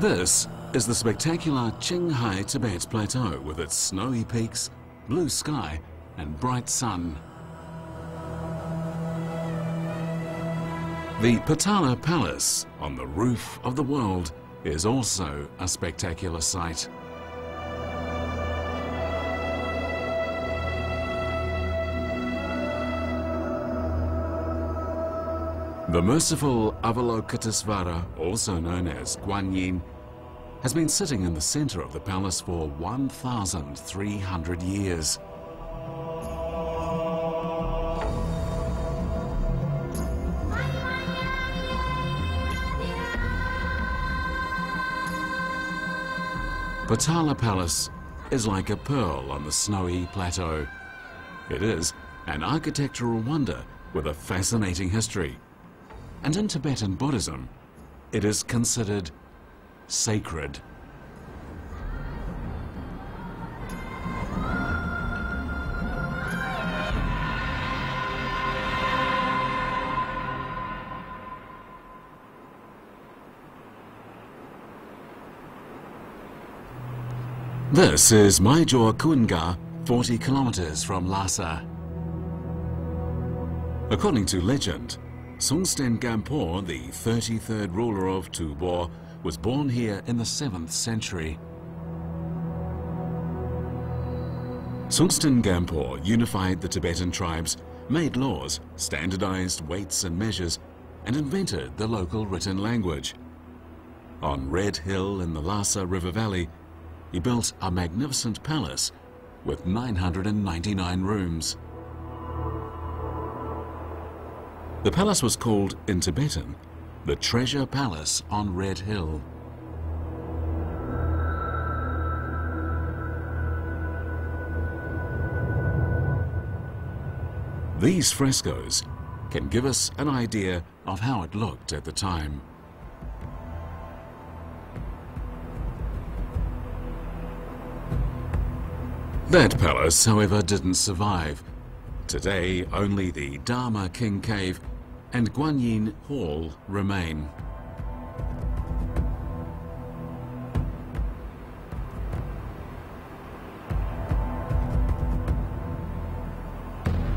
This is the spectacular Qinghai Tibet Plateau with its snowy peaks, blue sky and bright sun. The Potala Palace on the roof of the world is also a spectacular sight. The merciful Avalokitesvara, also known as Guan Yin, has been sitting in the center of the palace for 1,300 years. Potala Palace is like a pearl on the snowy plateau. It is an architectural wonder with a fascinating history and in Tibetan Buddhism, it is considered sacred. This is Major Kuinga, 40 kilometers from Lhasa. According to legend, Songtsen Gampo, the 33rd ruler of Tubo, was born here in the 7th century. Songtsen Gampo unified the Tibetan tribes, made laws, standardized weights and measures, and invented the local written language. On Red Hill in the Lhasa River Valley, he built a magnificent palace with 999 rooms. The palace was called, in Tibetan, the Treasure Palace on Red Hill. These frescoes can give us an idea of how it looked at the time. That palace, however, didn't survive. Today, only the Dharma King Cave and Guanyin Hall remain.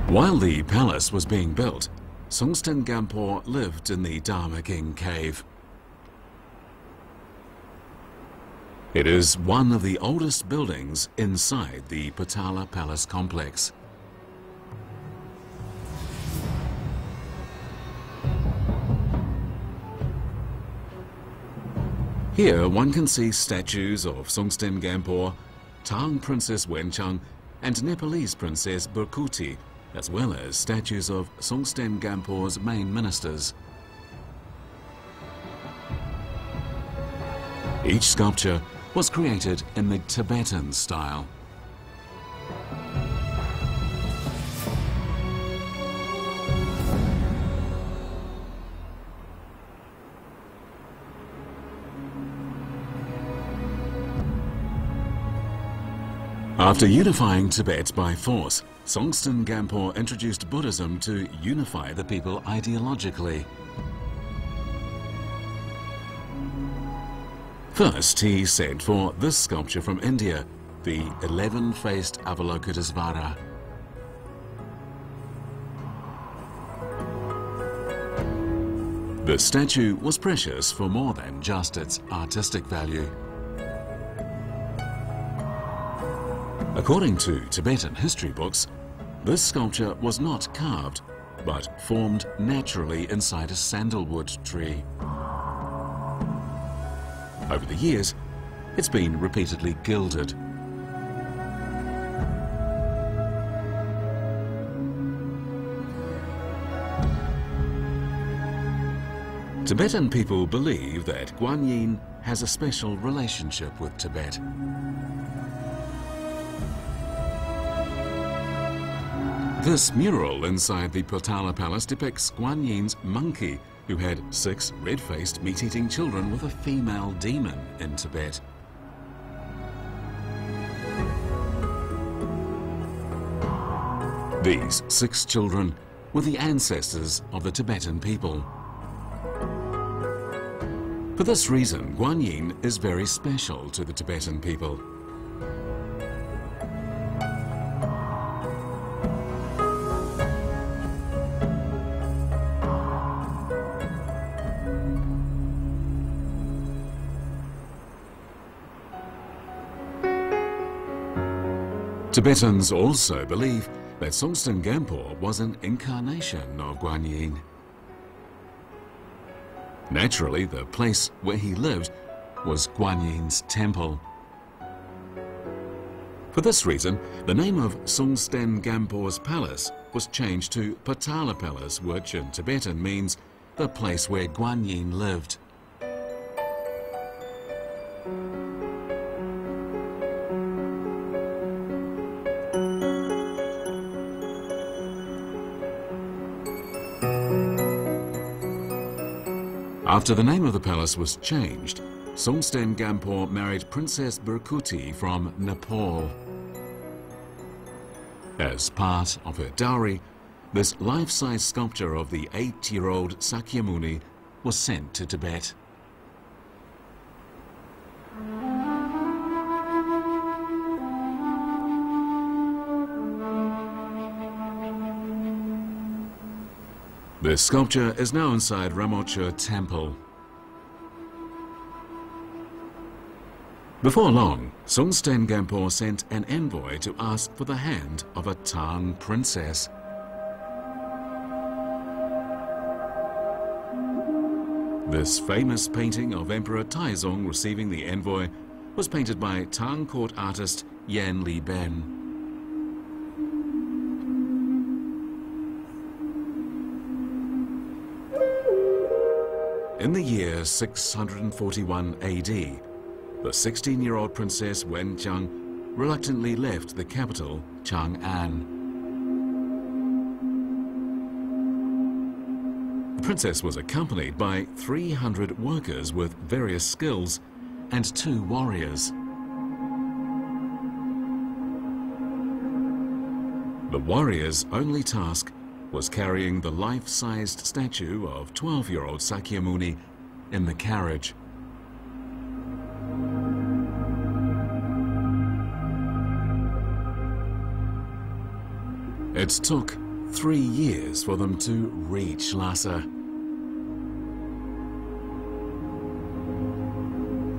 While the palace was being built, Songtsen Gampo lived in the Dharma King cave. It is one of the oldest buildings inside the Potala Palace complex. Here one can see statues of Songtsen Gampo, Tang Princess Wencheng and Nepalese Princess Bhrikuti, as well as statues of Songtsen Gampo's main ministers. Each sculpture was created in the Tibetan style. After unifying Tibet by force, Songtsen Gampo introduced Buddhism to unify the people ideologically. First, he sent for this sculpture from India, the 11-faced Avalokitesvara. The statue was precious for more than just its artistic value. According to Tibetan history books, this sculpture was not carved, but formed naturally inside a sandalwood tree. Over the years, it's been repeatedly gilded. Tibetan people believe that Guanyin has a special relationship with Tibet. This mural inside the Potala Palace depicts Guan Yin's monkey, who had six red-faced meat-eating children with a female demon in Tibet. These six children were the ancestors of the Tibetan people. For this reason, Guanyin is very special to the Tibetan people. Tibetans also believe that Songtsen Gampo was an incarnation of Guanyin. Naturally, the place where he lived was Guanyin's temple. For this reason, the name of Songtsen Gampo's palace was changed to Potala Palace, which in Tibetan means the place where Guanyin lived. After the name of the palace was changed, Songtsen Gampo married Princess Bhrikuti from Nepal. As part of her dowry, this life-size sculpture of the eight-year-old Sakyamuni was sent to Tibet. The sculpture is now inside Ramoche Temple. Before long, Songtsen Gampo sent an envoy to ask for the hand of a Tang princess. This famous painting of Emperor Taizong receiving the envoy was painted by Tang court artist Yan Li Ben. In the year 641 AD, the 16-year-old princess Wen Cheng reluctantly left the capital, Chang'an. The princess was accompanied by 300 workers with various skills and two warriors. The warriors' only task was carrying the life-sized statue of 12-year-old Sakyamuni in the carriage. It took three years for them to reach Lhasa.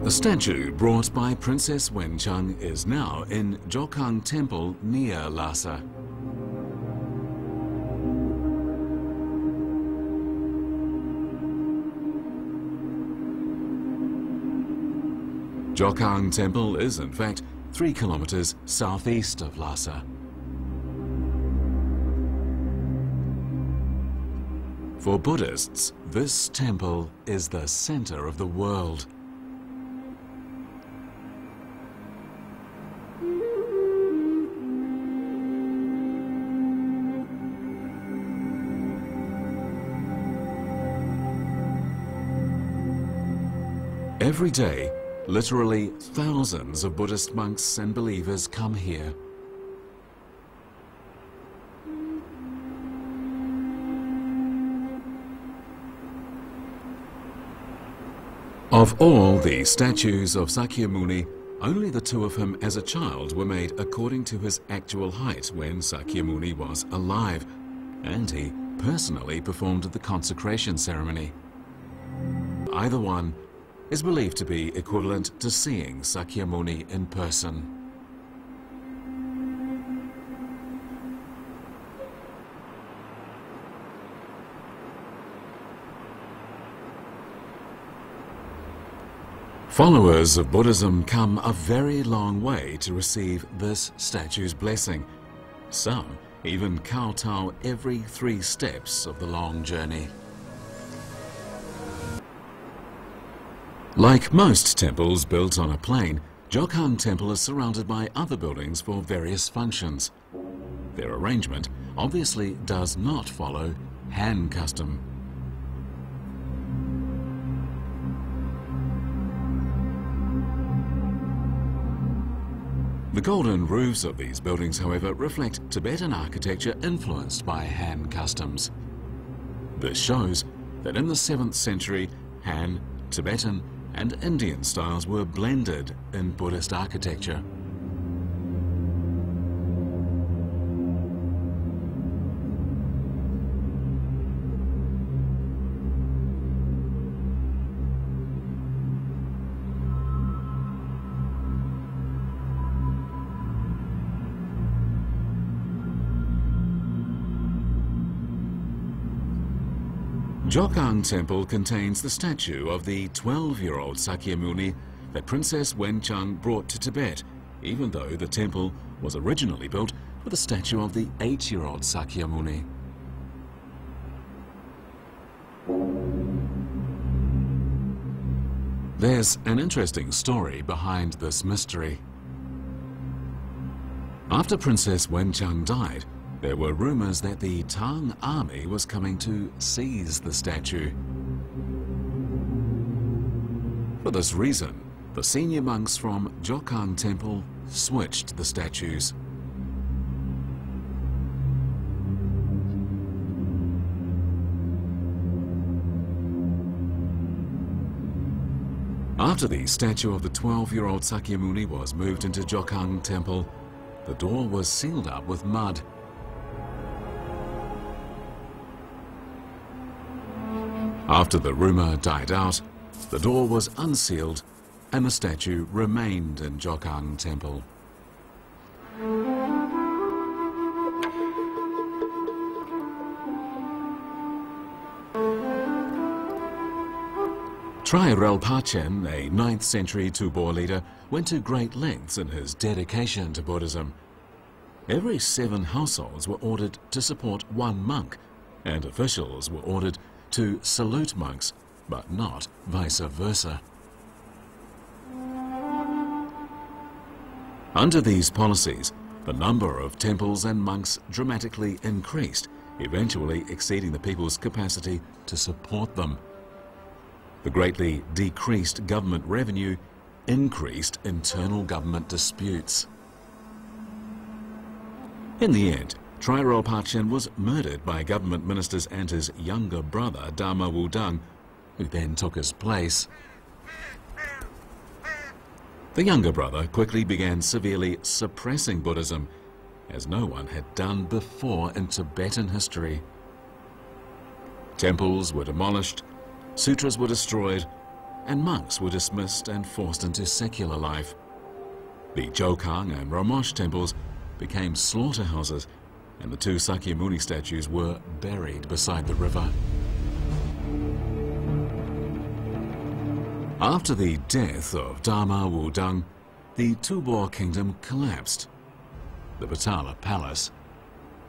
The statue brought by Princess Wencheng is now in Jokhang Temple near Lhasa. Jokhang Temple is, in fact, three kilometers southeast of Lhasa. For Buddhists, this temple is the center of the world. Every day, Literally thousands of Buddhist monks and believers come here. Of all the statues of Sakyamuni, only the two of him as a child were made according to his actual height when Sakyamuni was alive, and he personally performed the consecration ceremony. Either one is believed to be equivalent to seeing Sakyamuni in person. Followers of Buddhism come a very long way to receive this statue's blessing. Some even kowtow every three steps of the long journey. Like most temples built on a plain, Jokhang Temple is surrounded by other buildings for various functions. Their arrangement obviously does not follow Han custom. The golden roofs of these buildings, however, reflect Tibetan architecture influenced by Han customs. This shows that in the 7th century, Han Tibetan and Indian styles were blended in Buddhist architecture. Jokhang Temple contains the statue of the 12-year-old Sakyamuni that Princess Wencheng brought to Tibet, even though the temple was originally built with a statue of the 8-year-old Sakyamuni. There's an interesting story behind this mystery. After Princess Wencheng died, there were rumors that the Tang army was coming to seize the statue. For this reason, the senior monks from Jokhang Temple switched the statues. After the statue of the 12-year-old Sakyamuni was moved into Jokhang Temple, the door was sealed up with mud After the rumour died out, the door was unsealed and the statue remained in Jokhang Temple. Tri Relpachen, a 9th century Tubo leader, went to great lengths in his dedication to Buddhism. Every seven households were ordered to support one monk, and officials were ordered to salute monks, but not vice versa. Under these policies, the number of temples and monks dramatically increased, eventually exceeding the people's capacity to support them. The greatly decreased government revenue increased internal government disputes. In the end, Tri Relpachen was murdered by government ministers and his younger brother, Dharma Wudang, who then took his place. The younger brother quickly began severely suppressing Buddhism, as no one had done before in Tibetan history. Temples were demolished, sutras were destroyed, and monks were dismissed and forced into secular life. The Jokhang and Ramoche temples became slaughterhouses and the two Sakyamuni statues were buried beside the river. After the death of Dharma Wudang, the Tubo kingdom collapsed. The Potala palace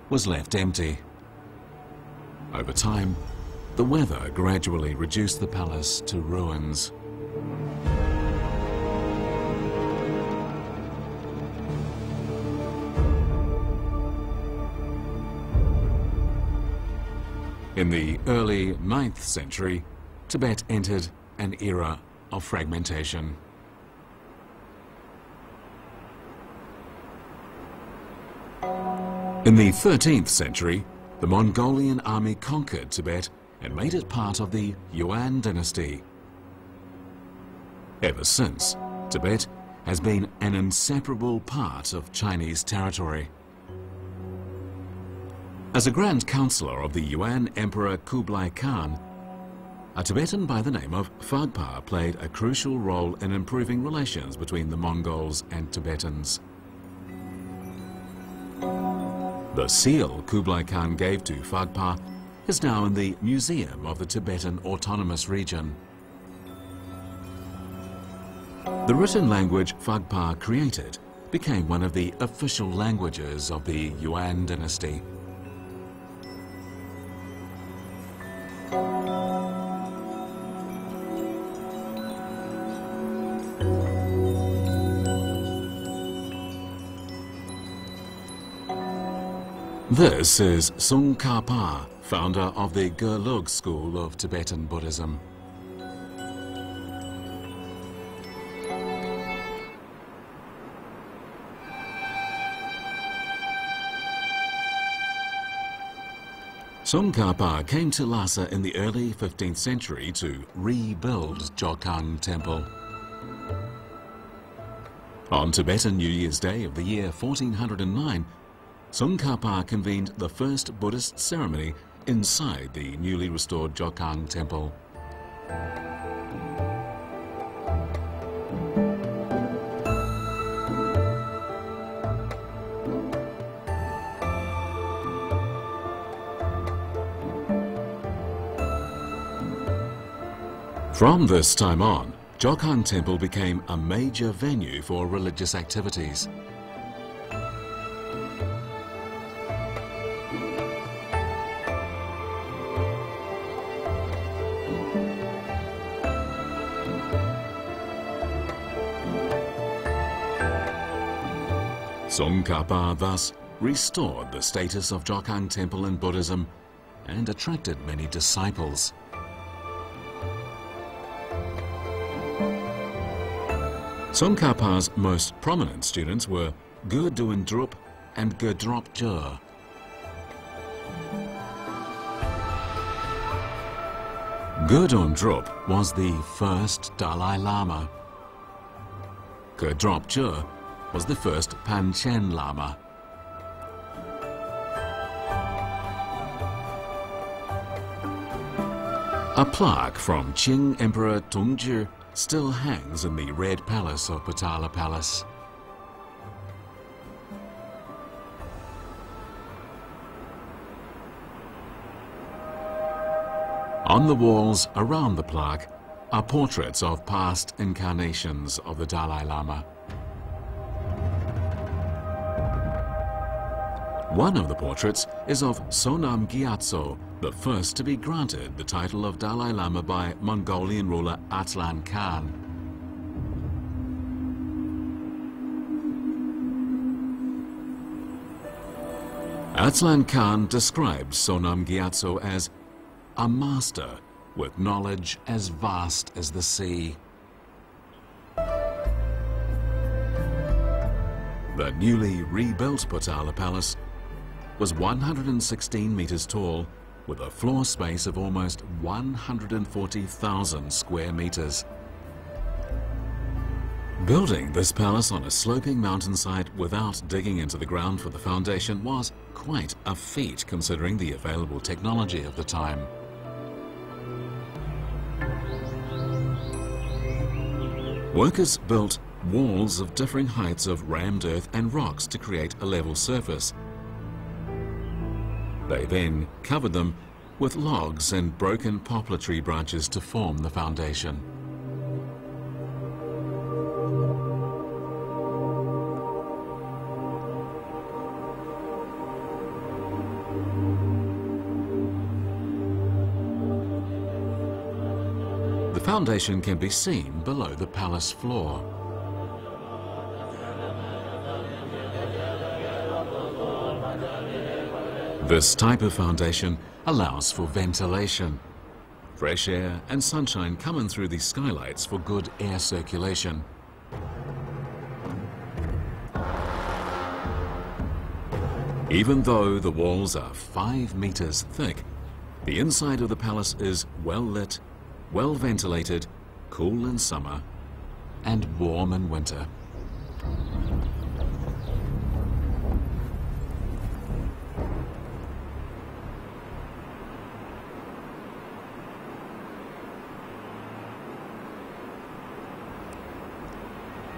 was left empty. Over time, the weather gradually reduced the palace to ruins. In the early 9th century, Tibet entered an era of fragmentation. In the 13th century, the Mongolian army conquered Tibet and made it part of the Yuan dynasty. Ever since, Tibet has been an inseparable part of Chinese territory. As a Grand Counselor of the Yuan Emperor Kublai Khan, a Tibetan by the name of Phagpa played a crucial role in improving relations between the Mongols and Tibetans. The seal Kublai Khan gave to Phagpa is now in the Museum of the Tibetan Autonomous Region. The written language Phagpa created became one of the official languages of the Yuan dynasty. This is Tsongkhapa, founder of the Gelug school of Tibetan Buddhism. Tsongkhapa came to Lhasa in the early 15th century to rebuild Jokhang Temple. On Tibetan New Year's Day of the year 1409, Tsongkhapa convened the first Buddhist ceremony inside the newly restored Jokhang Temple. From this time on, Jokhang Temple became a major venue for religious activities. Tsongkhapa thus restored the status of Jokhang Temple in Buddhism and attracted many disciples. Tsongkhapa's most prominent students were Gendun Drup and Khedrup Je. Drup was the first Dalai Lama. Khedrup Je was the first Panchen Lama. A plaque from Qing Emperor Tongzhi still hangs in the Red Palace of Potala Palace. On the walls around the plaque are portraits of past incarnations of the Dalai Lama. One of the portraits is of Sonam Gyatso, the first to be granted the title of Dalai Lama by Mongolian ruler Altan Khan. Altan Khan describes Sonam Gyatso as a master with knowledge as vast as the sea. The newly rebuilt Potala Palace was 116 meters tall with a floor space of almost 140,000 square meters. Building this palace on a sloping mountainside without digging into the ground for the foundation was quite a feat considering the available technology of the time. Workers built walls of differing heights of rammed earth and rocks to create a level surface they then covered them with logs and broken poplar tree branches to form the foundation. The foundation can be seen below the palace floor. This type of foundation allows for ventilation. Fresh air and sunshine come in through these skylights for good air circulation. Even though the walls are five meters thick, the inside of the palace is well lit, well ventilated, cool in summer, and warm in winter.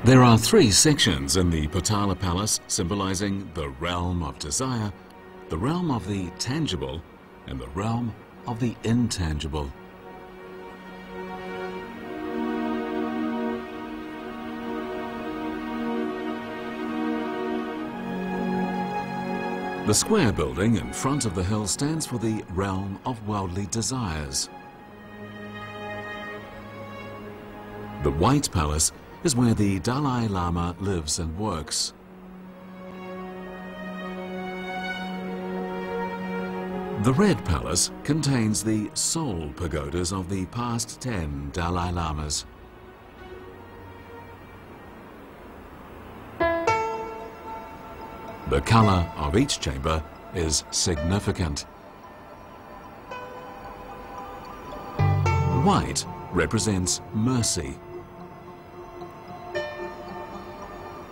There are three sections in the Potala Palace symbolizing the realm of desire, the realm of the tangible, and the realm of the intangible. The square building in front of the hill stands for the realm of worldly desires. The White Palace is where the Dalai Lama lives and works. The Red Palace contains the soul pagodas of the past 10 Dalai Lamas. The colour of each chamber is significant. White represents mercy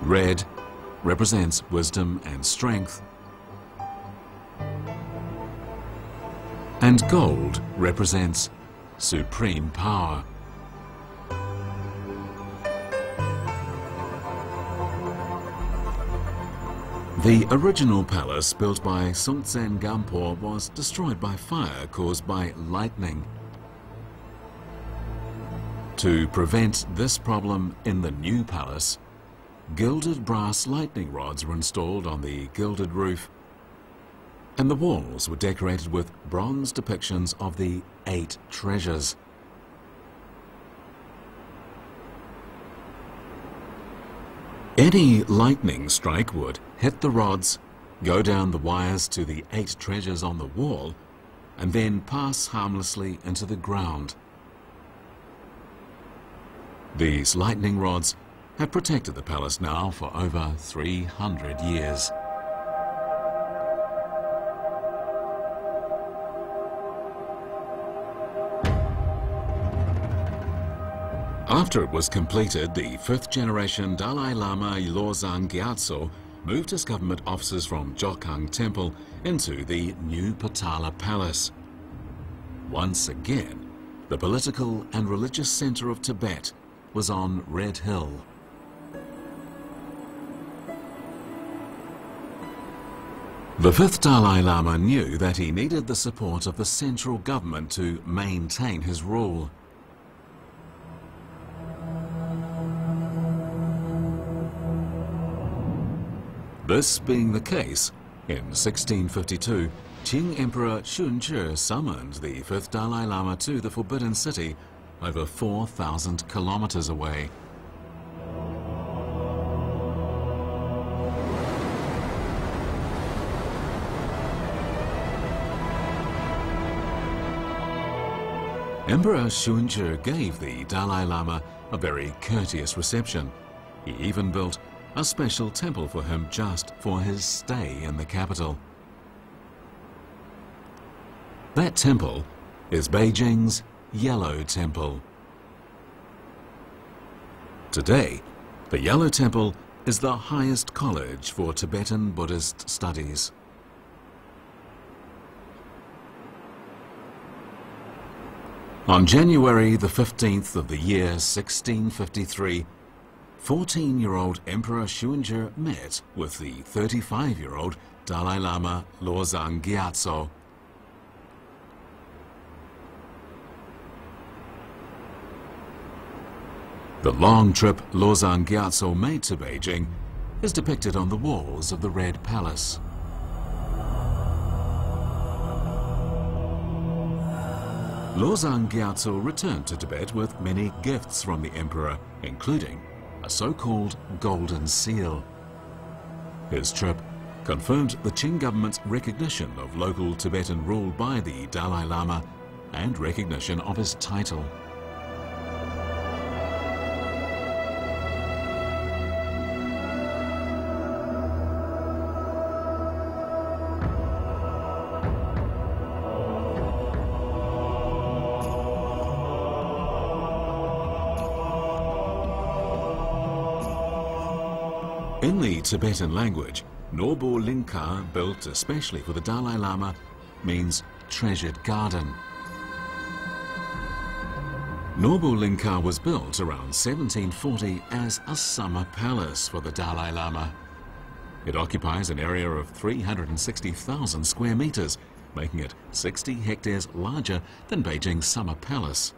Red represents wisdom and strength. And gold represents supreme power. The original palace built by Songtsen Gampo was destroyed by fire caused by lightning. To prevent this problem in the new palace, gilded brass lightning rods were installed on the gilded roof and the walls were decorated with bronze depictions of the eight treasures. Any lightning strike would hit the rods, go down the wires to the eight treasures on the wall, and then pass harmlessly into the ground. These lightning rods have protected the palace now for over 300 years. After it was completed, the fifth generation Dalai Lama Losang Gyatso moved his government offices from Jokhang Temple into the new Potala Palace. Once again, the political and religious center of Tibet was on Red Hill. The fifth Dalai Lama knew that he needed the support of the central government to maintain his rule. This being the case, in 1652, Qing Emperor Shunzhi summoned the fifth Dalai Lama to the Forbidden City over 4,000 kilometers away. Emperor Shunzhi gave the Dalai Lama a very courteous reception. He even built a special temple for him just for his stay in the capital. That temple is Beijing's Yellow Temple. Today, the Yellow Temple is the highest college for Tibetan Buddhist studies. On January the 15th of the year 1653, 14-year-old Emperor Shunzhi met with the 35-year-old Dalai Lama Losang Gyatso. The long trip Losang Gyatso made to Beijing is depicted on the walls of the Red Palace. Losang Gyatso returned to Tibet with many gifts from the emperor, including a so-called Golden Seal. His trip confirmed the Qing government's recognition of local Tibetan rule by the Dalai Lama and recognition of his title. In the Tibetan language, Norbu Lingka, built especially for the Dalai Lama, means treasured garden. Norbu Lingka was built around 1740 as a summer palace for the Dalai Lama. It occupies an area of 360,000 square meters, making it 60 hectares larger than Beijing's summer palace.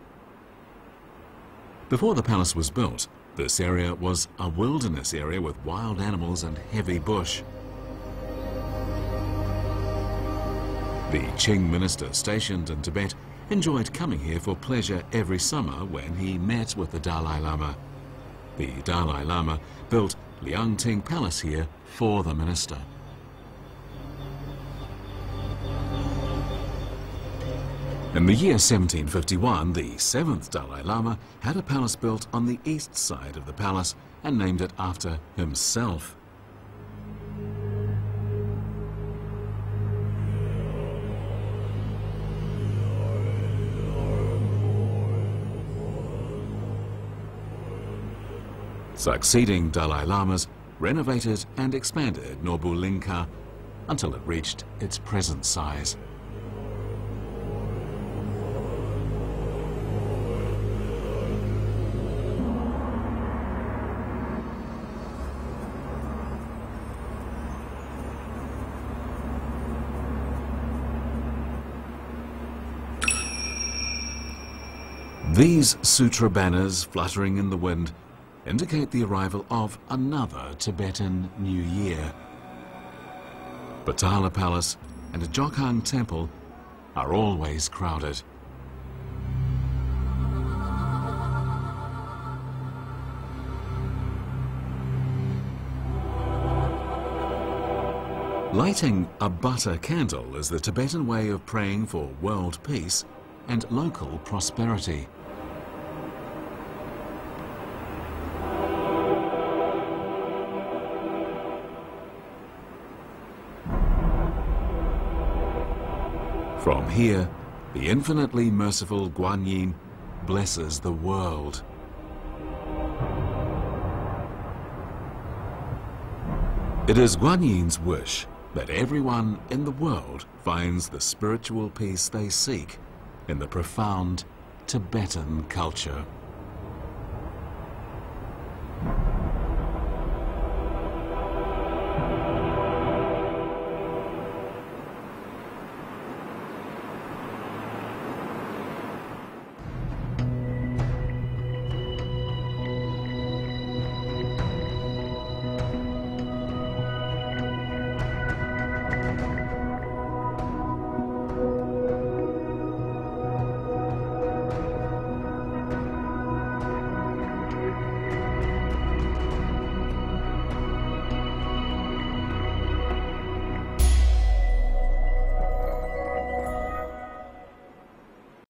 Before the palace was built, this area was a wilderness area with wild animals and heavy bush. The Qing minister stationed in Tibet enjoyed coming here for pleasure every summer when he met with the Dalai Lama. The Dalai Lama built Liangting Palace here for the minister. In the year 1751, the seventh Dalai Lama had a palace built on the east side of the palace and named it after himself. Succeeding Dalai Lamas renovated and expanded Norbu Lingka until it reached its present size. These sutra banners fluttering in the wind indicate the arrival of another Tibetan New Year. Potala Palace and Jokhang Temple are always crowded. Lighting a butter candle is the Tibetan way of praying for world peace and local prosperity. From here, the infinitely merciful Guan Yin blesses the world. It is Guan Yin's wish that everyone in the world finds the spiritual peace they seek in the profound Tibetan culture.